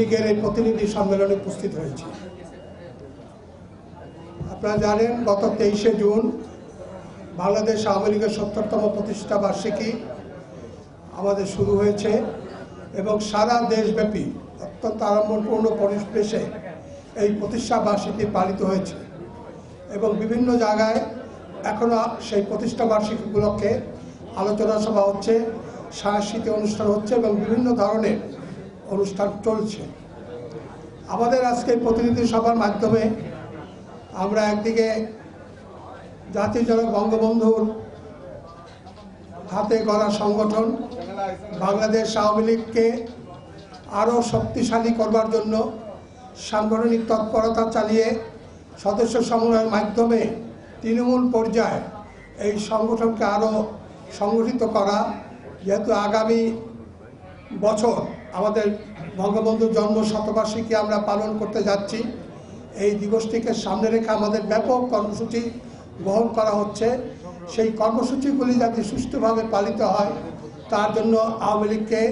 লীগের এই প্রতিনিধি সম্মেলনে উপস্থিত হয়েছে। আপনারা জানেন, গত তেইশে জুন বাংলাদেশ আওয়ামী লীগের সত্তরতম প্রতিষ্ঠা বার্ষিকী আমাদের শুরু হয়েছে এবং সারা দেশব্যাপী অত্যন্ত আড়ম্বরপূর্ণ পরিবেশে এই প্রতিষ্ঠা বার্ষিকী পালিত হয়েছে এবং বিভিন্ন জায়গায় এখনও সেই প্রতিষ্ঠা বার্ষিকী উপলক্ষে আলোচনা সভা হচ্ছে, সাংস্কৃতিক অনুষ্ঠান হচ্ছে এবং বিভিন্ন ধরনের অনুষ্ঠান চলছে। আমাদের আজকে প্রতিনিধি সভার মাধ্যমে আমরা একদিকে জাতির জনক বঙ্গবন্ধুর হাতে গড়া সংগঠন, বাংলাদেশ আওয়ামী লীগকে আরও শক্তিশালী করবার জন্য সাংগঠনিক তৎপরতা চালিয়ে সদস্য সংগ্রহের মাধ্যমে তৃণমূল পর্যায়ে এই সংগঠনকে আরও সংগঠিত করা যেহেতু আগামী বছর আমাদের বঙ্গবন্ধুর জন্ম শতবার্ষিকী আমরা পালন করতে যাচ্ছি। এই দিবসটিকে সামনে রেখে আমাদের ব্যাপক কর্মসূচি গ্রহণ করা হচ্ছে। সেই কর্মসূচিগুলি যাতে সুষ্ঠুভাবে পালিত হয়, তার জন্য আওয়ামী লীগকে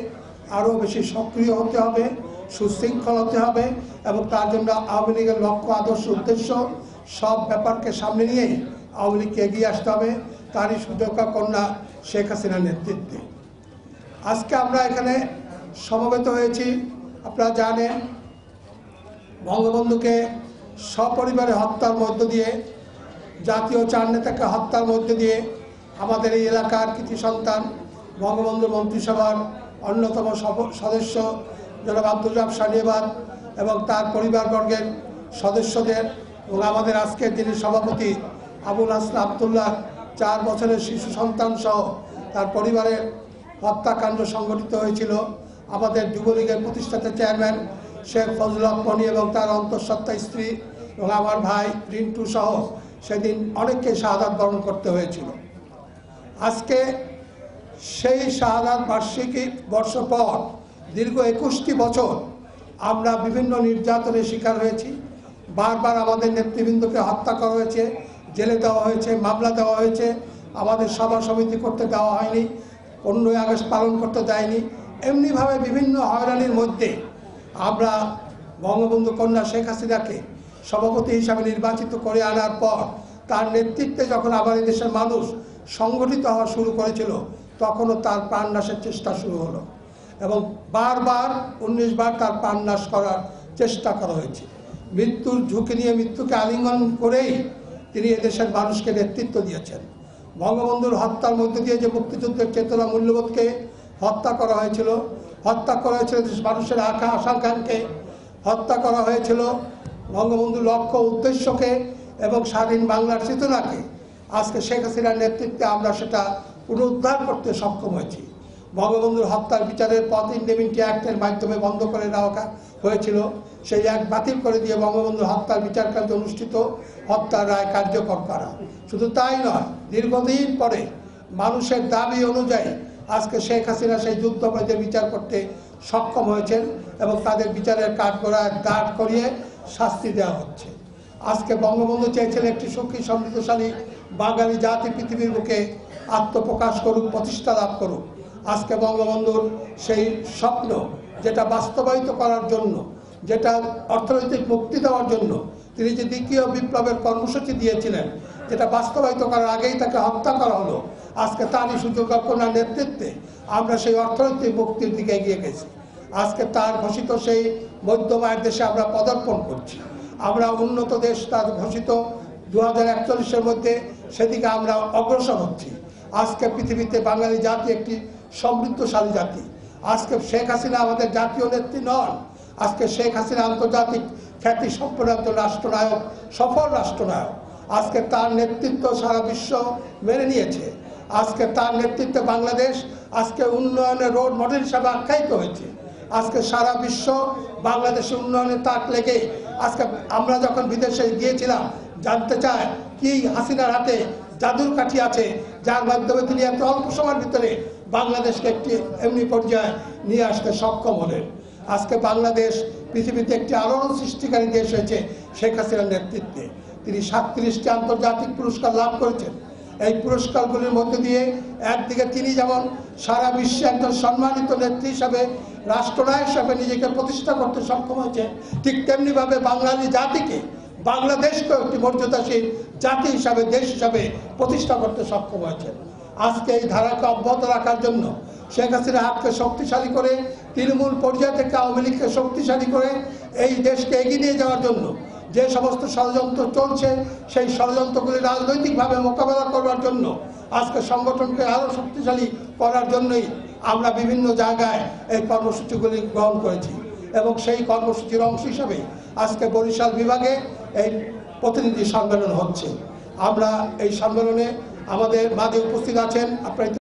আরও বেশি সক্রিয় হতে হবে, সুশৃঙ্খল হতে হবে এবং তার জন্য আওয়ামী লীগের লক্ষ্য, আদর্শ, উদ্দেশ্য সব ব্যাপারকে সামনে নিয়েই আওয়ামী লীগকে এগিয়ে আসতে হবে। তারই সুযোগ্য কন্যা শেখ হাসিনার নেতৃত্বে। আজকে আমরা এখানে সমবেত হয়েছি। আপনারা জানেন, বঙ্গবন্ধুকে সপরিবারে হত্যার মধ্য দিয়ে, জাতীয় চার নেতাকে হত্যার মধ্য দিয়ে আমাদের এই এলাকার কৃতি সন্তান, বঙ্গবন্ধু মন্ত্রিসভার অন্যতম সদস্য জনাব আব্দুল রাব সানিয়াবাদ এবং তার পরিবারবর্গের সদস্যদের এবং আমাদের আজকের যিনি সভাপতি আবুল হাসন আবদুল্লাহ, চার বছরের শিশু সন্তান সহ তার পরিবারের হত্যাকাণ্ড সংঘটিত হয়েছিল। আমাদের যুবলীগের প্রতিষ্ঠাতা চেয়ারম্যান শেখ ফজল মনি এবং তার অন্তঃসত্ত্বা স্ত্রী এবং আমার ভাই রিন্টু সহ সেদিন অনেককে শাহাদাত বরণ করতে হয়েছিল। আজকে সেই শাহাদাত বার্ষিকী বর্ষ পর দীর্ঘ একুশটি বছর আমরা বিভিন্ন নির্যাতনের শিকার হয়েছি। বারবার আমাদের নেতৃবৃন্দকে হত্যা করা হয়েছে, জেলে দেওয়া হয়েছে, মামলা দেওয়া হয়েছে। আমাদের সভা সমিতি করতে দেওয়া হয়নি, পনেরোই আগস্ট পালন করতে দেয়নি। এমনিভাবে বিভিন্ন হয়রানির মধ্যে আমরা বঙ্গবন্ধু কন্যা শেখ হাসিনাকে সভাপতি হিসাবে নির্বাচিত করে আনার পর তার নেতৃত্বে যখন আবার দেশের মানুষ সংগঠিত হওয়া শুরু করেছিল, তখনও তার প্রাণনাশের চেষ্টা শুরু হলো এবং বারবার, উনিশ বার তার প্রাণনাশ করার চেষ্টা করা হয়েছে। মৃত্যুর ঝুঁকি নিয়ে মৃত্যুকে আলিঙ্গন করেই তিনি এদেশের মানুষকে নেতৃত্ব দিয়েছেন। বঙ্গবন্ধুর হত্যার মধ্যে দিয়ে যে মুক্তিযুদ্ধের চেতনা মূল্যবোধকে হত্যা করা হয়েছিল। হত্যা করা হয়েছিল মানুষের আশা আকাঙ্ক্ষাকে হত্যা করা হয়েছিল বঙ্গবন্ধুর লক্ষ্য উদ্দেশ্যকে এবং স্বাধীন বাংলার চেতনাকে। আজকে শেখ হাসিনার নেতৃত্বে আমরা সেটা পুনরুদ্ধার করতে সক্ষম হয়েছি। বঙ্গবন্ধুর হত্যার বিচারের পথ ইন্ডেমিনিটি অ্যাক্টের মাধ্যমে বন্ধ করে দেওয়া হয়েছিল। সেই এক বাতিল করে দিয়ে বঙ্গবন্ধুর হত্যার বিচার কার্য অনুষ্ঠিত, হত্যার রায় কার্যকর করা। শুধু তাই নয়, দীর্ঘদিন পরে মানুষের দাবি অনুযায়ী আজকে শেখ হাসিনা সেই যুদ্ধপরাধের বিচার করতে সক্ষম হয়েছেন এবং তাদের বিচারের কাঠগড়ায় দাঁড় করিয়ে শাস্তি দেওয়া হচ্ছে। আজকে বঙ্গবন্ধু চেয়েছেন একটি সুখী, সমৃদ্ধশালী বাঙালি জাতি পৃথিবীর বুকে আত্মপ্রকাশ করুক, প্রতিষ্ঠা লাভ করুক। আজকে বঙ্গবন্ধুর সেই স্বপ্ন যেটা বাস্তবায়িত করার জন্য, যেটা অর্থনৈতিক মুক্তি দেওয়ার জন্য, তিনি যে দ্বিতীয় বিপ্লবের কর্মসূচি দিয়েছিলেন, যেটা বাস্তবায়িত করার আগেই তাকে হত্যা করা হলো আজকে তারই সুযোগ কল্পনার নেতৃত্বে আমরা সেই অর্থনৈতিক মুক্তির দিকে এগিয়ে গেছি। আজকে তার ঘোষিত সেই মধ্যমায়ের দেশে আমরা পদার্পণ করছি। আমরা উন্নত দেশ তার ঘোষিত দু হাজার একচল্লিশের মধ্যে সেদিকে আমরা অগ্রসর হচ্ছি। আজকে পৃথিবীতে বাঙালি জাতি একটি সমৃদ্ধশালী জাতি। আজকে শেখ হাসিনা আমাদের জাতীয় নেত্রী নন। আজকে শেখ হাসিনা আন্তর্জাতিক খ্যাতি সম্পন্ন রাষ্ট্রনায়ক, সফল রাষ্ট্রনায়ক। আজকে তার নেতৃত্ব সারা বিশ্ব মেনে নিয়েছে। আজকে তার নেতৃত্বে বাংলাদেশ, আজকে উন্নয়নের রোড মডেল হিসাবে আখ্যায়িত হয়েছে। আজকে সারা বিশ্ব বাংলাদেশের উন্নয়নের তাক লেগে আজকে আমরা যখন বিদেশে গিয়েছিলাম, জানতে চায় কি হাসিনার হাতে জাদুর কাঠি আছে, যার মাধ্যমে তিনি এত অল্প সময়ের ভিতরে বাংলাদেশকে একটি এমনি পর্যায়ে নিয়ে আসতে সক্ষম হলেন। আজকে বাংলাদেশ পৃথিবীতে একটি আলোড়ন সৃষ্টিকারী দেশ হয়েছে শেখ হাসিনার নেতৃত্বে। তিনি সাতত্রিশটি আন্তর্জাতিক পুরস্কার লাভ করেছেন। এই পুরস্কারগুলির মধ্যে দিয়ে একদিকে তিনি যেমন সারা বিশ্বে একজন সম্মানিত নেত্রী হিসাবে, রাষ্ট্রনায়ক হিসাবে নিজেকে প্রতিষ্ঠা করতে সক্ষম হয়েছে, ঠিক তেমনিভাবে বাঙালি জাতিকে বাংলাদেশকে একটি মর্যাদাশীল জাতি হিসাবে, দেশ হিসাবে প্রতিষ্ঠা করতে সক্ষম হয়েছেন আজকে এই ধারাকে অব্যাহত রাখার জন্য শেখ হাসিনা হাতকে শক্তিশালী করে, তৃণমূল পর্যায় থেকে আওয়ামী লীগকে শক্তিশালী করে এই দেশকে এগিয়ে নিয়ে যাওয়ার জন্য যে সমস্ত ষড়যন্ত্র চলছে, সেই ষড়যন্ত্রগুলি রাজনৈতিকভাবে মোকাবেলা করবার জন্য, আজকে সংগঠনকে আরও শক্তিশালী করার জন্যই আমরা বিভিন্ন জায়গায় এই কর্মসূচিগুলি গ্রহণ করেছি। এবং সেই কর্মসূচির অংশ হিসাবে আজকে বরিশাল বিভাগে এই প্রতিনিধি সম্মেলন হচ্ছে। আমরা এই সম্মেলনে আমাদের মাঝে উপস্থিত আছেন, আপনারা